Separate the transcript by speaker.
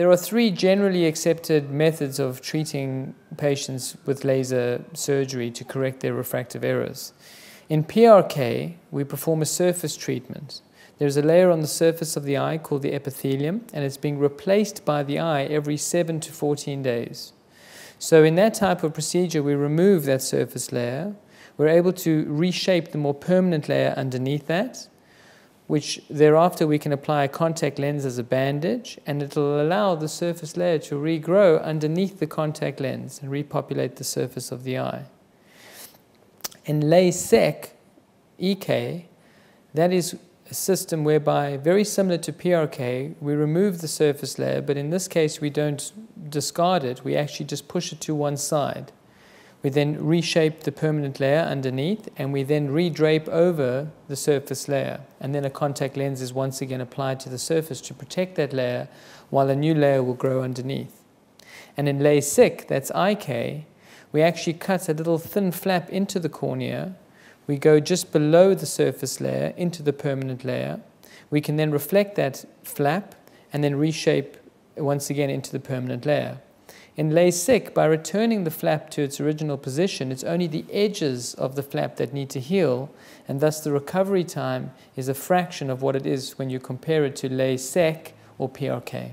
Speaker 1: There are three generally accepted methods of treating patients with laser surgery to correct their refractive errors. In PRK, we perform a surface treatment. There's a layer on the surface of the eye called the epithelium, and it's being replaced by the eye every 7 to 14 days. So, in that type of procedure, we remove that surface layer. We're able to reshape the more permanent layer underneath that, which thereafter we can apply a contact lens as a bandage, and it'll allow the surface layer to regrow underneath the contact lens and repopulate the surface of the eye. In LASEK, EK, that is a system whereby, very similar to PRK, we remove the surface layer, but in this case we don't discard it, we actually just push it to one side. We then reshape the permanent layer underneath and we then redrape over the surface layer. And then a contact lens is once again applied to the surface to protect that layer while a new layer will grow underneath. And in lay LASIK, that's IK, we actually cut a little thin flap into the cornea. We go just below the surface layer into the permanent layer. We can then reflect that flap and then reshape once again into the permanent layer. In LASIK, by returning the flap to its original position, it's only the edges of the flap that need to heal, and thus the recovery time is a fraction of what it is when you compare it to lay LASEK or PRK.